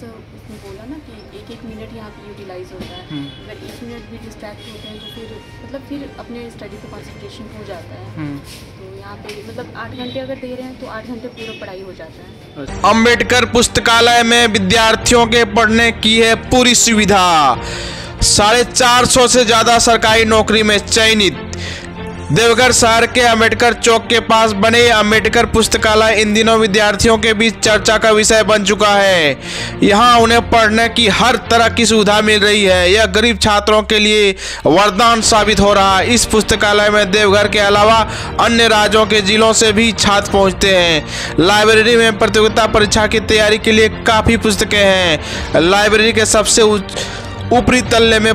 जैसा उसने बोला ना कि एक एक मिनट यहाँ पे यूटिलाइज होता है। हम्म। अगर एक मिनट भी डिस्ट्रैक्ट होते हैं तो फिर मतलब फिर अपने स्टडी पे कंसंट्रेशन हो जाता है। हम्म, तो यहाँ पे मतलब आठ घंटे अगर दे रहे हैं तो आठ घंटे पूरा पढ़ाई हो जाता है। अंबेडकर पुस्तकालय में विद्यार्थियों के पढ़ने की है पूरी सुविधा। साढ़े चार सौ से ज़्यादा सरकारी नौकरी में चयनित। देवघर शहर के अंबेडकर चौक के पास बने अंबेडकर पुस्तकालय इन दिनों विद्यार्थियों के बीच चर्चा का विषय बन चुका है। यहाँ उन्हें पढ़ने की हर तरह की सुविधा मिल रही है। यह गरीब छात्रों के लिए वरदान साबित हो रहा है। इस पुस्तकालय में देवघर के अलावा अन्य राज्यों के जिलों से भी छात्र पहुँचते हैं। लाइब्रेरी में प्रतियोगिता परीक्षा की तैयारी के लिए काफ़ी पुस्तकें हैं। लाइब्रेरी के सबसे ऊपरी तल्ले में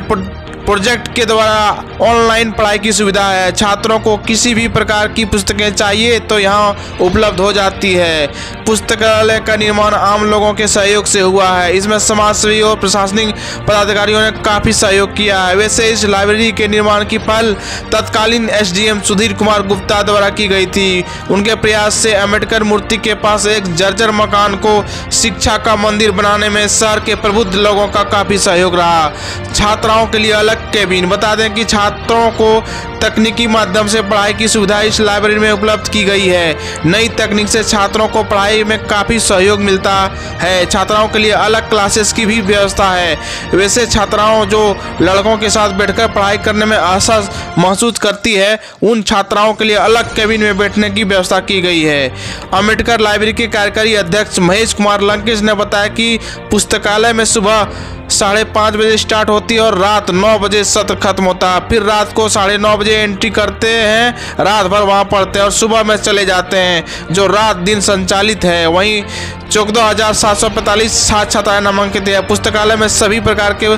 प्रोजेक्ट के द्वारा ऑनलाइन पढ़ाई की सुविधा है। छात्रों को किसी भी प्रकार की पुस्तकें चाहिए तो यहाँ उपलब्ध हो जाती है। पुस्तकालय का निर्माण आम लोगों के सहयोग से हुआ है। इसमें समाजसेवी और प्रशासनिक पदाधिकारियों ने काफ़ी सहयोग किया है। वैसे इस लाइब्रेरी के निर्माण की पहल तत्कालीन एसडीएम सुधीर कुमार गुप्ता द्वारा की गई थी। उनके प्रयास से अंबेडकर मूर्ति के पास एक जर्जर मकान को शिक्षा का मंदिर बनाने में शहर के प्रबुद्ध लोगों का काफ़ी सहयोग रहा। छात्राओं के लिए अलग केबिन। बता दें कि छात्रों को तकनीकी माध्यम से पढ़ाई की सुविधा इस लाइब्रेरी में उपलब्ध की गई है। नई तकनीक से छात्रों को पढ़ाई में काफ़ी सहयोग मिलता है। छात्राओं के लिए अलग क्लासेस की भी व्यवस्था है। वैसे छात्राओं जो लड़कों के साथ बैठकर पढ़ाई करने में असहज महसूस करती है, उन छात्राओं के लिए अलग केबिन में बैठने की व्यवस्था की गई है। अंबेडकर लाइब्रेरी के कार्यकारी अध्यक्ष महेश कुमार लंकेश ने बताया कि पुस्तकालय में सुबह साढ़े पाँच बजे स्टार्ट होती है और रात नौ बजे सत्र खत्म होता है। फिर रात को साढ़े नौ बजे एंट्री करते हैं। रात भर वहाँ पढ़ते हैं और सुबह में चले जाते हैं, जो रात दिन संचालित है। वहीं चौदह हज़ार सात सौ पैंतालीस छात्राएँ नामांकित है पुस्तकालय में सभी प्रकार के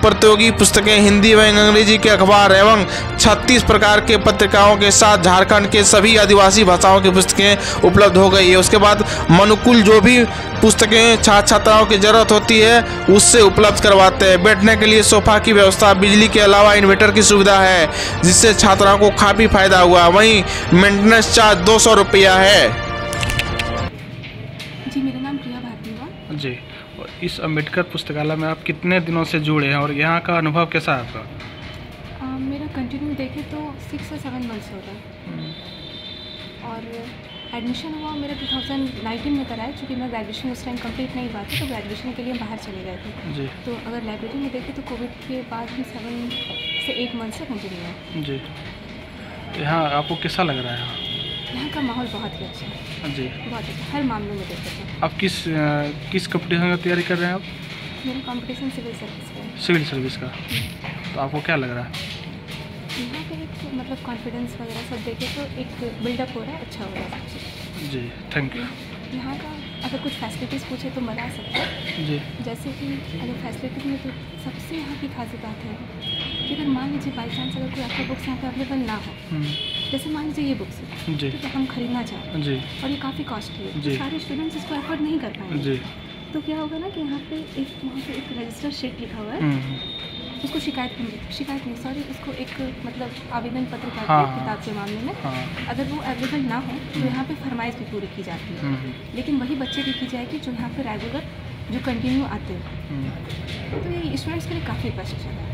प्रतियोगी पुस्तकें हिंदी व अंग्रेज़ी के अखबार एवं 36 प्रकार के पत्रिकाओं के साथ झारखंड के सभी आदिवासी भाषाओं की पुस्तकें उपलब्ध हो गई है। उसके बाद मनुकुल जो भी पुस्तकें छात्र छात्राओं की ज़रूरत होती है, उससे उपलब्ध करवाते हैं। बैठने के लिए सोफा की व्यवस्था बिजली के अलावा इन्वर्टर की सुविधा है जिससे छात्राओं को काफ़ी फ़ायदा हुआ। वहीं मेंटेनेंस चार्ज दो सौ रुपया है। जी मेरा नाम प्रिया भारती हुआ जी और इस अंबेडकर पुस्तकालय में आप कितने दिनों से जुड़े हैं और यहाँ का अनुभव कैसा है आपका? एडमिशन हुआ मेरा 2019 में कराया क्योंकि मैं ग्रेजुएशन उस टाइम कंप्लीट नहीं हुआ था तो ग्रेजुएशन के लिए बाहर चले गए थे। जी। तो अगर लाइब्रेरी में देखें तो कोविड के बाद भी सेवन से एट मंथ से कंटिन्यू है। जी। यहाँ आपको कैसा लग रहा है यहाँ? यहाँ का माहौल बहुत ही अच्छा है। जी। बहुत अच्छा हर मामले में देखे तो। आप किस किस कंपटीशन की तैयारी कर रहे हैं आप? मेरा कंपटीशन सिविल सर्विस का सिविल सर्विस का। तो आपको क्या लग रहा है? यहाँ पे एक मतलब कॉन्फिडेंस वगैरह सब देखे तो एक बिल्डअप हो रहा है अच्छा हो रहा है सब जी थैंक यू यहाँ का अगर कुछ फैसिलिटीज़ पूछे तो बता सकते हैं। जी। जैसे कि अगर फैसिलिटीज़ में तो सबसे यहाँ की खासी बात है कि अगर मान लीजिए बाई चांस अगर कोई आपका बुक्स यहाँ पे अवेलेबल ना हो हम्म, जैसे मान लीजिए ये बुक्स जी। है हम खरीदना चाहें जी। और ये काफ़ी कॉस्टली है जी। सारे स्टूडेंट्स इसको अफोर्ड नहीं कर पाएँगे। जी। तो क्या होगा ना कि यहाँ पे एक वहाँ पे एक रजिस्टर शीट लिखा हुआ है। हम्म, हम्म, उसको शिकायत शिकायत नहीं सॉरी उसको एक मतलब आवेदन पत्र हाँ, हैं हाँ। किताब के मामले में हाँ। अगर वो अवेलेबल ना हो तो यहाँ पे फरमाइश भी पूरी की जाती है। हम्म, हम्म, लेकिन वही बच्चे की की जाएगी जो यहाँ पे रेगुलर जो कंटिन्यू आते हैं। हम्म, तो ये स्टूडेंट्स के लिए काफ़ी बेस्ट है।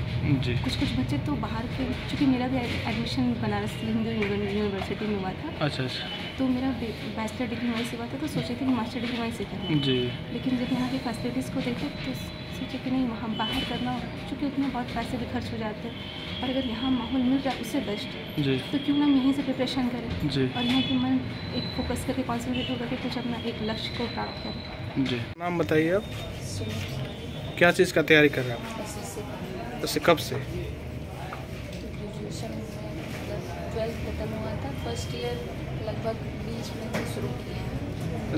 जी। कुछ कुछ बच्चे तो बाहर के चूँकि मेरा भी एडमिशन बनारस हिंदू यूनिवर्सिटी में हुआ था। अच्छा अच्छा। तो मेरा बैचलर डिग्री वहीं से हुआ था तो सोचे थे कि मास्टर डिग्री वहीं से करें। जी। लेकिन जब यहाँ की फैसिलिटीज़ को देखे तो सोचे कि नहीं वहाँ बाहर करना चूँकि उतने बहुत पैसे भी खर्च हो जाते हैं। और अगर यहाँ माहौल मिल रहा है उससे बेस्ट। जी। तो क्यों ना हम यहीं से प्रिपरेशन करें। और यहाँ के मन एक फोकस करके कॉन्सेंट्रेट होकर के कुछ अपना एक लक्ष्य को प्राप्त करें। जी। नाम बताइए आप। क्या चीज़ का तैयारी कर रहे हैं आप? वैसे कब से? ग्रेजुएशन में ट्वेल्थ खत्म हुआ था फ़र्स्ट ईयर लगभग बीच में से शुरू किया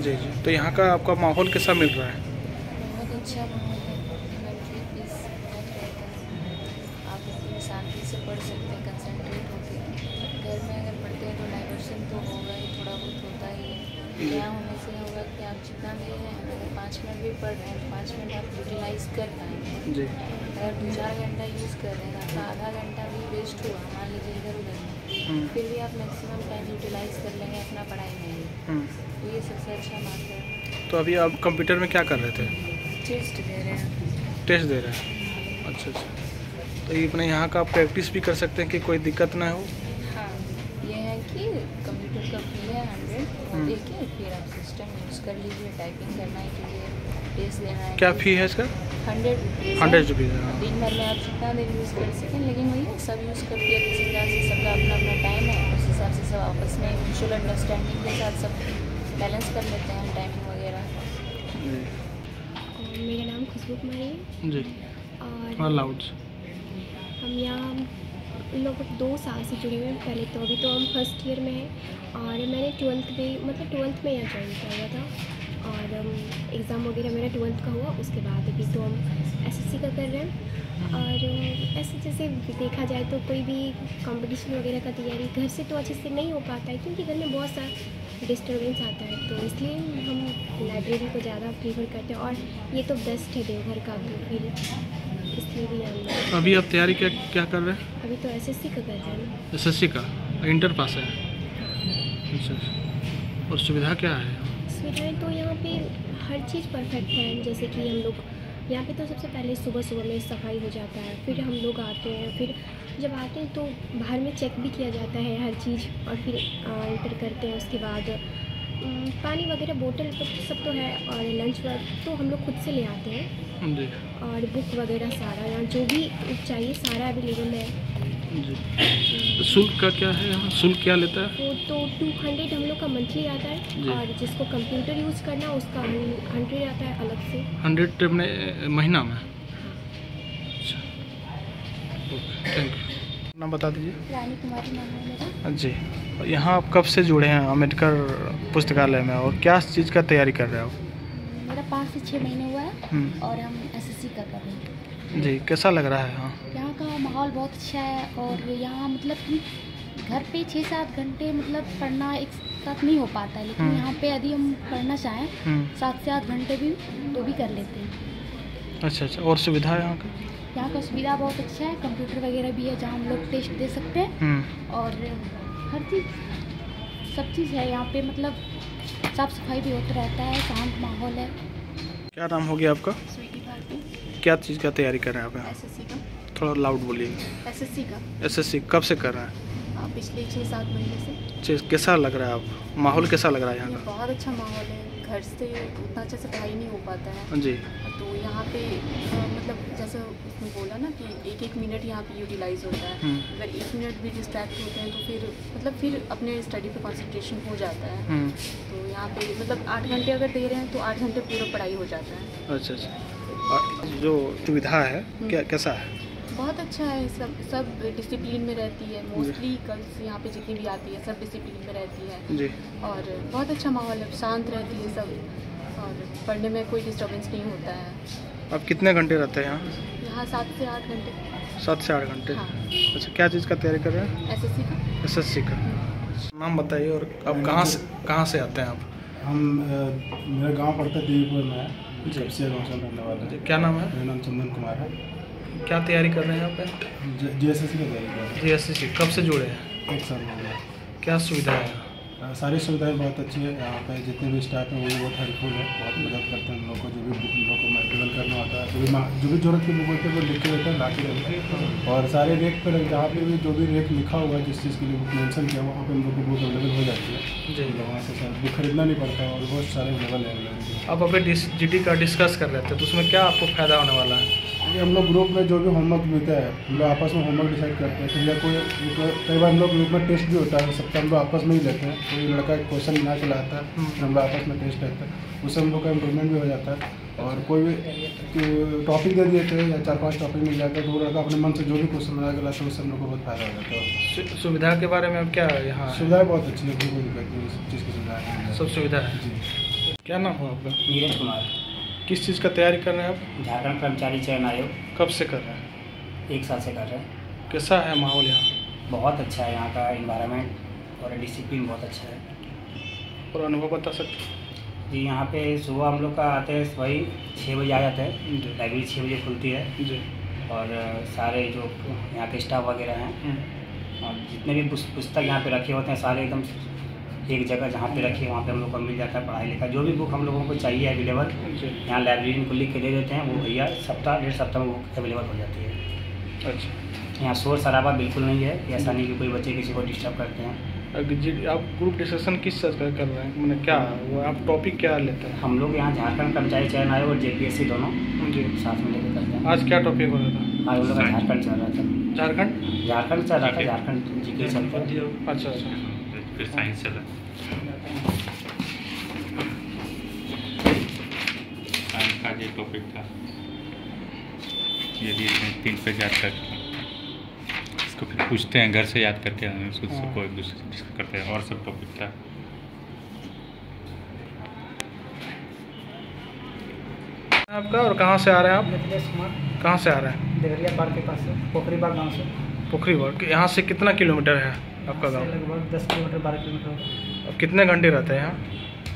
जी जी। तो यहाँ का आपका माहौल कैसा मिल रहा है? बहुत अच्छा माहौल है मेंटली पीस बहुत रहता है आप अपनी शांति से पढ़ सकते हैं कंसंट्रेट होकर घर में अगर पढ़ते हैं तो डाइवर्शन तो होगा ही थोड़ा बहुत होता यहाँ होने से होगा कि आप जितना भी हैं अगर पाँच मिनट भी पढ़ रहे हैं तो पाँच मिनट आप यूटिलाइज कर पाएँगे जी। अगर दो चार घंटा यूज़ कर रहे हैं आपका आधा घंटा भी वेस्ट हुआ मान लीजिए इधर उधर। हम्म, फिर भी आप मैक्सिमम टाइम यूटिलाइज कर लेंगे अपना पढ़ाई में ही। हम्म। तो ये सबसे अच्छा मार्ग है। तो अभी आप कंप्यूटर में क्या कर रहे थे? टेस्ट दे रहे हैं। टेस्ट दे रहे हैं। अच्छा अच्छा। तो ये अपने यहाँ का प्रैक्टिस भी कर सकते हैं कि कोई दिक्कत ना हाँ? हम्म। देखिए फिर आप सिस्टम यूज़ कर लीजिए टाइपिंग करना है के लिए टेस्ट देना है क्या फ़ी है इसका? हंड्रेड रुपीज़ हंड्रेड रुपीज़ हाँ दिन भर में आप जितना देर यूज़ कर सकें लेकिन वही है सब यूज़ करती है किसी तरह से सबका अपना अपना टाइम है उस हिसाब से सब आपस में म्यूचुअल अंडरस्टैंडिंग के साथ सब बैलेंस कर लेते हैं टाइमिंग वगैरह। मेरा नाम खुशबू कुमारी है। जी। और हाँ लाउड हम यहाँ लगभग दो साल से जुड़े हुए हैं। पहले तो अभी तो हम फ़र्स्ट ईयर में हैं और मैंने ट्वेल्थ में मतलब ट्वेल्थ में यहाँ ज्वाइन किया हुआ था। और एग्ज़ाम वगैरह मेरा ट्वेल्थ का हुआ, उसके बाद अभी तो हम एसएससी का कर रहे हैं। और ऐसे जैसे देखा जाए तो कोई भी कंपटीशन वगैरह का तैयारी घर से तो अच्छे से नहीं हो पाता है, क्योंकि घर में बहुत सा डिस्टर्बेंस आता है। तो इसलिए हम लाइब्रेरी को ज़्यादा प्रीफर करते हैं और ये तो बेस्ट है देवघर का भी। अभी आप तैयारी क्या क्या कर रहे हैं? अभी तो एसएससी का कर रहे हैं एसएससी का? इंटर पास है? अच्छा अच्छा। और सुविधा क्या है? सुविधाएँ तो यहाँ पे हर चीज़ परफेक्ट है। जैसे कि हम लोग यहाँ पे तो सबसे पहले सुबह सुबह में सफ़ाई हो जाता है। फिर हम लोग आते हैं। फिर जब आते हैं तो बाहर में चेक भी किया जाता है हर चीज़ और फिर इंटर करते हैं उसके बाद। पानी वगैरह बोतल तो सब तो है और लंच वर्क तो हम लोग खुद से ले आते हैं। जी। और बुक वगैरह सारा यहाँ जो भी चाहिए सारा अवेलेबल है। जी। तो शुल्क का क्या है? यहाँ शुल्क क्या लेता है? वो तो टू हंड्रेड हम लोग का मंथली आता है और जिसको कंप्यूटर यूज़ करना उसका हंड्रेड आता है अलग से। हंड्रेड महीना में अच्छा ओके थैंक यू नाम बता दीजिए। रानी कुमारी नाम है मेरा। जी। और यहाँ आप कब से जुड़े हैं? अंबेडकर पुस्तकालय में और क्या चीज़ का तैयारी कर रहे हो? मेरा पाँच से छः महीने हुआ है हम्म, और हम एसएससी का कर रहे हैं। जी कैसा लग रहा है? यहाँ यहाँ का माहौल बहुत अच्छा है और यहाँ मतलब कि घर पे छः सात घंटे मतलब पढ़ना एक साथ नहीं हो पाता है लेकिन हम्म। यहाँ पे यदि हम पढ़ना चाहें हम्म, सात से आठ घंटे भी तो भी कर लेते हैं। अच्छा अच्छा। और सुविधा है यहाँ का? यहाँ का सुविधा बहुत अच्छा है कंप्यूटर वगैरह भी है जहाँ हम लोग टेस्ट दे सकते हैं। हम्म, और हर चीज़ सब चीज़ है यहाँ पे मतलब साफ़ सफ़ाई भी होता रहता है शांत माहौल है। क्या नाम हो गया आपका? स्वीटी क्या चीज़ का तैयारी कर रहे हैं आप यहाँ? का। थोड़ा लाउड बोलिए। एसएससी का। एसएससी कब से कर रहे हैं? हाँ, पिछले छः सात महीने से। कैसा लग रहा है आप? माहौल कैसा लग रहा है यहाँ यहाँ बहुत अच्छा माहौल है। घर से उतना अच्छे से पढ़ाई नहीं हो पाता है। जी। तो यहाँ पे मतलब जैसे उसने बोला ना कि एक एक मिनट यहाँ पे यूटिलाइज होता है। हम्म, अगर एक मिनट भी डिस्ट्रैक्ट होते हैं तो फिर मतलब फिर अपने स्टडी पे कॉन्सेंट्रेशन हो जाता है। हम्म, तो यहाँ पे मतलब आठ घंटे अगर दे रहे हैं तो आठ घंटे पूरा पढ़ाई हो जाता है। अच्छा अच्छा। जो सुविधा है क्या कैसा है? बहुत अच्छा है सब सब डिसिप्लिन में रहती है. मोस्टली गर्ल्स यहाँ पे जितनी भी आती है सब डिसिप्लिन में रहती है. जी। और बहुत अच्छा माहौल है शांत रहती है सब. और पढ़ने में कोई डिस्टर्बेंस नहीं होता है. आप कितने घंटे रहते हैं यहाँ? यहाँ सात से आठ घंटे. सात से आठ घंटे? हाँ। अच्छा क्या चीज़ का तैयारी कर रहे हैं? एस का. एस एस सी का। नाम बताइए और आप कहाँ से कहाँ से आते हैं आप? हम मेरा गाँव पड़ता है देवीपुर में. है जी। कपसिया गाँव से रहने वाला जी, क्या नाम है? मेरा नाम चंदन कुमार है। क्या तैयारी कर रहे हैं आप? जे एस की तैयारी कर रहे जी एस एस सी कब से जुड़े हैं? हैं एक साल हो गया। क्या सुविधा है? सारी सुविधाएँ बहुत अच्छी है। यहाँ पे जितने भी स्टाफ हैं वो भी बहुत हेल्पफुल है। बहुत मदद करते हैं उन लोग को। जो भी बुक हम लोग को मेटेरियल करना होता है जो भी जो भी ज़रूरत की बुक होती है वो लिख के देते हैं ला के देते हैं। और सारे रेट पर जहाँ पे भी जो भी रेट लिखा हुआ है जिस चीज़ के लिए बुक मेंशन किया वहाँ पर उन लोग को बुक अवेलेबल हो जाती है। जी। वहाँ से सर बुक खरीदना नहीं पड़ता और बहुत सारे अवेलेबल है। आप अभी जी का डिस्कस कर रहे थे तो उसमें क्या आपको फ़ायदा होने वाला है? ये हम लोग ग्रुप में जो भी होमवर्क मिलता है हम लोग आपस में होमवर्क डिसाइड करते हैं। तो या कोई कोई- कई बार हम लोग ग्रुप में टेस्ट भी होता है सबका हम लोग आपस में ही लेते हैं। कोई लड़का एक क्वेश्चन बना के लाता है फिर हम लोग आपस में टेस्ट लेते हैं। उससे हम लोग का इम्प्रूवमेंट भी हो जाता है। और कोई भी टॉपिक दे दिए थे या चार पाँच टॉपिक मिल जाता है तो वो लड़का अपने मन से जो भी क्वेश्चन बना के लाता है उससे हम लोग को बहुत फ़ायदा हो जाता है। सुविधा के बारे में अब क्या यहाँ? सुविधाएँ बहुत अच्छी है है, सब चीज़ की सुविधा है। सब सुविधा है। जी। क्या नाम हो आपका? नीरज कुमार। किस चीज़ का तैयारी कर रहे हैं आप? झारखंड कर्मचारी चयन आयोग। कब से कर रहे हैं? एक साल से कर रहे हैं। कैसा है माहौल यहाँ? बहुत अच्छा है यहाँ का इन्वायरमेंट और डिसिप्लिन बहुत अच्छा है। और अनुभव बता सकते हैं? जी यहाँ पे सुबह हम लोग का आते हैं वही छः बजे आ जाते हैं। जी। लाइब्रेरी छः बजे खुलती है। जी। और सारे जो यहाँ के स्टाफ वगैरह हैं हम्म, और जितने भी पुस्तक यहाँ पे रखे होते हैं सारे एकदम एक जगह जहाँ पे रखिए वहाँ पे हम लोग को मिल जाता है पढ़ाई लिखा जो भी बुक हम लोगों को चाहिए अवेलेबल यहाँ लाइब्रेरी को लिख के दे देते हैं वो भैया सप्ताह डेढ़ सप्ताह में बुक अवेलेबल हो जाती है। अच्छा। यहाँ शोर शराबा बिल्कुल नहीं है ऐसा नहीं कि कोई बच्चे किसी को डिस्टर्ब करते हैं। जी आप ग्रुप डिस्कशन किस चीज़ का कर रहे हैं? मैंने क्या वो आप टॉपिक क्या लेते हैं? हम लोग यहाँ झारखंड कर्मचारी चयन आयोग और जेपीएससी दोनों जी। साथ में लेकर करते हैं। आज क्या टॉपिक हो रहा था? आज लोग झारखंड चल रहा था। झारखंड? झारखंड चल रहा था झारखंड जी के चलते अच्छा अच्छा। फिर साइंस चला। साइंस का ये टॉपिक था। ये दिए थे तीन पे याद करके इसको फिर पूछते हैं घर से याद करके आए उसको सबको एक दूसरे से डिस्कस करते हैं। और सब टॉपिक था। आपका और कहाँ से आ रहे हैं आप? कहाँ से आ रहे हैं? देवरिया पार्क के पास से पोखरी बाग गाँव से। पोखरी वर्ग यहाँ से कितना किलोमीटर है? आपका गाँव? लगभग दस किलोमीटर बारह किलोमीटर। और कितने घंटे रहते हैं यहाँ?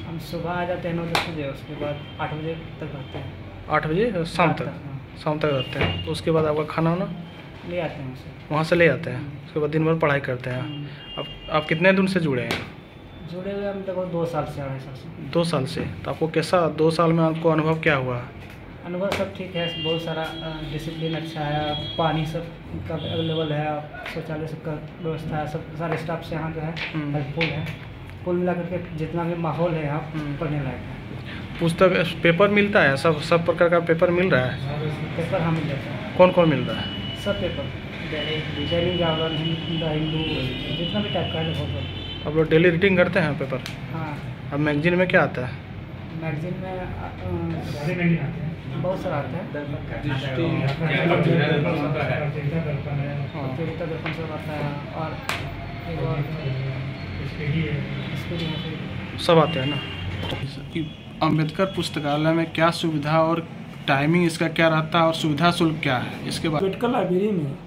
हम सुबह आ जाते हैं नौ दस बजे उसके बाद आठ बजे तक रहते हैं। आठ बजे शाम तक? हाँ। शाम तक रहते हैं। तो उसके बाद आपका खाना वाना? ले आते हैं वहाँ से ले आते हैं? उसके बाद दिन भर पढ़ाई करते हैं? अब आप कितने दिन से जुड़े हैं? जुड़े हुए हम लगभग दो साल से अढ़ाई साल से। दो साल से। तो आपको कैसा दो साल में आपको अनुभव क्या हुआ? अनुभव सब ठीक है बहुत सारा डिसिप्लिन अच्छा है पानी सब का अवेलेबल है शौचालय सबका व्यवस्था है सब सारे स्टाफ से यहाँ जो है हम्म। हेल्पफुल है। कुल मिला करके जितना भी माहौल है यहाँ हम्म। पढ़ने लायक है। पुस्तक पेपर मिलता है? सब सब प्रकार का पेपर मिल रहा है? पेपर हाँ मिल जाता है। कौन कौन मिल रहा है? सब पेपर दैनिक जागरण हिंद हिंदू जितना भी टाइप का है बहुत आप लोग डेली रीडिंग करते हैं पेपर हाँ। अब मैगजीन में क्या आता है? मैगजीन में बहुत सारा आता है। प्रतियोगिता दर्पण सब आता है। और एक और सब आते हैं ना। अंबेडकर पुस्तकालय में क्या सुविधा और टाइमिंग इसका क्या रहता है और सुविधा शुल्क क्या है? इसके बाद अंबेडकर लाइब्रेरी में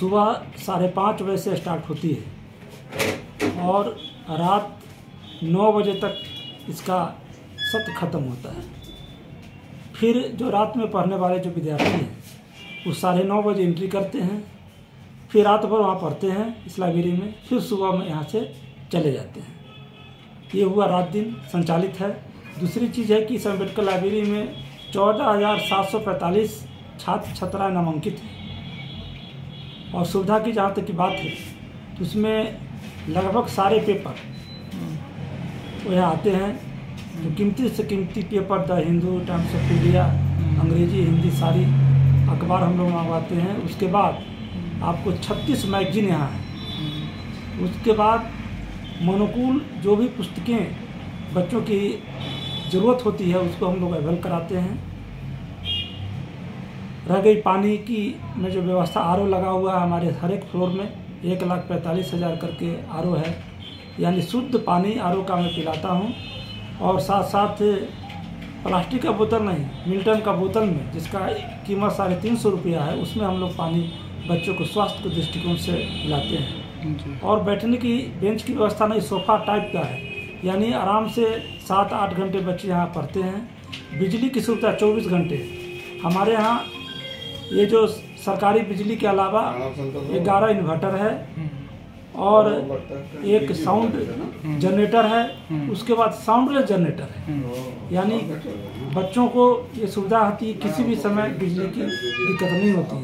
सुबह साढ़े पाँच बजे से स्टार्ट होती है। और रात नौ बजे तक इसका सत्र खत्म होता है। फिर जो रात में पढ़ने वाले जो विद्यार्थी हैं, वो साढ़े नौ बजे एंट्री करते हैं। फिर रात भर वहाँ पढ़ते हैं इस लाइब्रेरी में, फिर सुबह में यहाँ से चले जाते हैं। ये हुआ रात दिन, संचालित है। दूसरी चीज़ है कि इस अंबेडकर लाइब्रेरी में चौदह हज़ार सात सौ पैंतालीस छात्र छात्राएँ नामांकित हैं। और सुविधा की जहाँ तक की बात है तो उसमें लगभग सारे पेपर वो यहाँ आते हैं। तो कीमती से कीमती paper the Hindu Times of India अंग्रेज़ी हिंदी सारी अखबार हम लोग मंगवाते हैं। उसके बाद आपको 36 मैगजीन यहाँ है। उसके बाद मोनोकुल जो भी पुस्तकें बच्चों की ज़रूरत होती है उसको हम लोग अवेल कराते हैं। रह गई पानी की में जो व्यवस्था आरओ लगा हुआ है हमारे हर एक फ्लोर में एक लाख पैंतालीस हज़ार करके आरओ है। यानी शुद्ध पानी आरओ का मैं पिलाता हूँ। और साथ साथ प्लास्टिक का बोतल नहीं मिल्टन का बोतल में जिसका कीमत साढ़े तीन सौ रुपया है उसमें हम लोग पानी बच्चों को स्वास्थ्य के दृष्टिकोण से पिलाते हैं। और बैठने की बेंच की व्यवस्था नहीं सोफा टाइप का है। यानी आराम से सात आठ घंटे बच्चे यहाँ पढ़ते हैं। बिजली की सुविधा चौबीस घंटे। हमारे यहाँ ये जो सरकारी बिजली के अलावा ग्यारह इन्वर्टर है। और एक साउंड जनरेटर है उसके बाद साउंडलेस जनरेटर है। यानी बच्चों को। ये सुविधा होती है किसी भी समय बिजली की दिक्कत नहीं होती है।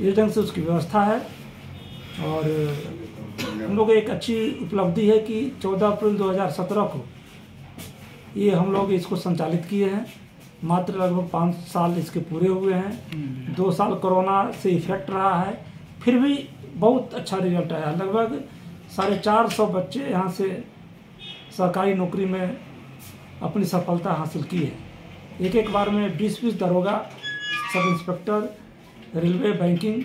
इस ढंग से उसकी व्यवस्था है। और हम लोग एक अच्छी उपलब्धि है कि 14 अप्रैल 2017 को ये हम लोग इसको संचालित किए हैं। मात्र लगभग पाँच साल इसके पूरे हुए हैं। दो साल कोरोना से इफ़ेक्ट रहा है। फिर भी बहुत अच्छा रिज़ल्ट आया। लगभग साढ़े चार सौ बच्चे यहाँ से सरकारी नौकरी में अपनी सफलता हासिल की है। एक एक बार में बीस बीस दरोगा सब इंस्पेक्टर रेलवे बैंकिंग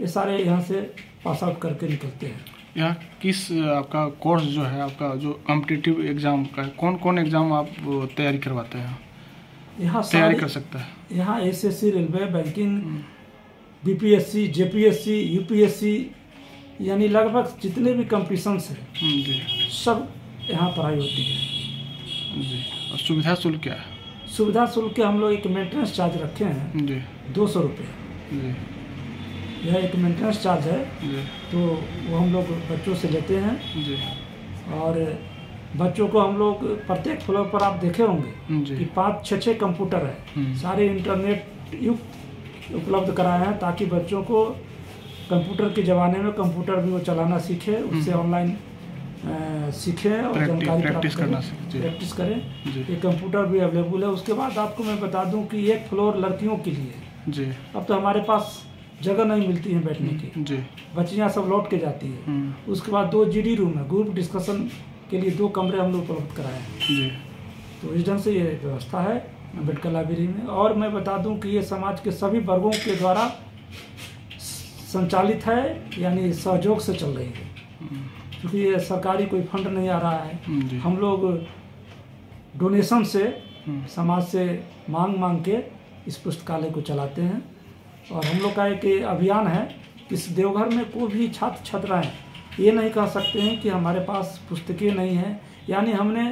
ये सारे यहाँ से पास आउट करके निकलते हैं। यहाँ किस आपका कोर्स जो है आपका जो कॉम्पिटिटिव एग्ज़ाम का है कौन कौन एग्ज़ाम आप तैयारी करवाते हैं? यहाँ तैयारी कर सकता है। यहाँ SSC railway banking BPSC JPSC UPSC यानी लगभग जितने भी कंपटीशंस हैं जी। सब यहाँ पढ़ाई होती है। जी। और सुविधा शुल्क क्या है? सुविधा शुल्क के हम लोग एक मेंटेनेंस चार्ज रखे हैं जी। दो सौ रुपये। यह एक मेंटेनेंस चार्ज है तो वो हम लोग बच्चों से लेते हैं। जी। और बच्चों को हम लोग प्रत्येक फ्लोर पर आप देखे होंगे कि पाँच छः छः कंप्यूटर है। सारे इंटरनेट युक्त उपलब्ध कराए हैं ताकि बच्चों को कंप्यूटर के ज़माने में कंप्यूटर भी वो चलाना सीखे उससे ऑनलाइन सीखें और प्रैक्टिस- जानकारी प्रैक्टिस करें। करना सीखें, प्रैक्टिस करें। ये कंप्यूटर भी अवेलेबल है। उसके बाद आपको मैं बता दूँ कि एक फ्लोर लड़कियों के लिए। जी। अब तो हमारे पास जगह नहीं मिलती है बैठने की। जी। बच्चियाँ सब लौट के जाती है। हम्म, उसके बाद दो जीडी रूम है। ग्रुप डिस्कशन के लिए दो कमरे हम लोग उपलब्ध कराए हैं। जी। तो इस ढंग से ये व्यवस्था है। अंबेडकर लाइब्रेरी में। और मैं बता दूँ कि ये समाज के सभी वर्गों के द्वारा संचालित है यानी सहयोग से चल रही है। क्योंकि ये सरकारी कोई फंड नहीं आ रहा है। हम्म, हम लोग डोनेशन से हम्म, समाज से मांग मांग के इस पुस्तकालय को चलाते हैं। और हम लोग का एक अभियान है कि इस देवघर में कोई भी छात्र छात्राएँ ये नहीं कह सकते हैं कि हमारे पास पुस्तकें नहीं हैं। यानी हमने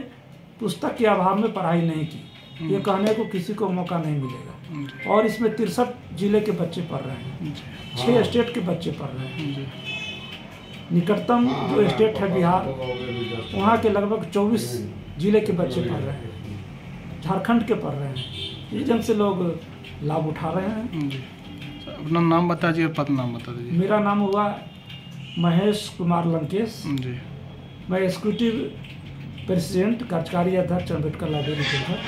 पुस्तक के अभाव में पढ़ाई नहीं की। ये कहने को किसी को मौका नहीं मिलेगा। और इसमें तिरसठ ज़िले के बच्चे पढ़ रहे हैं। छः स्टेट के बच्चे पढ़ रहे हैं। निकटतम जो स्टेट है बिहार वहाँ के लगभग 24 ज़िले के बच्चे पढ़ रहे हैं। झारखंड के पढ़ रहे हैं। इस जन से लोग लाभ उठा रहे हैं। अपना नाम बता दीजिए और पद नाम बता दीजिए। मेरा नाम हुआ महेश कुमार लंकेश। जी। मैं एग्जीक्यूटिव प्रेसिडेंट कार्यकारी अध्यक्ष अंबेडकर लाइब्रेरी देवघर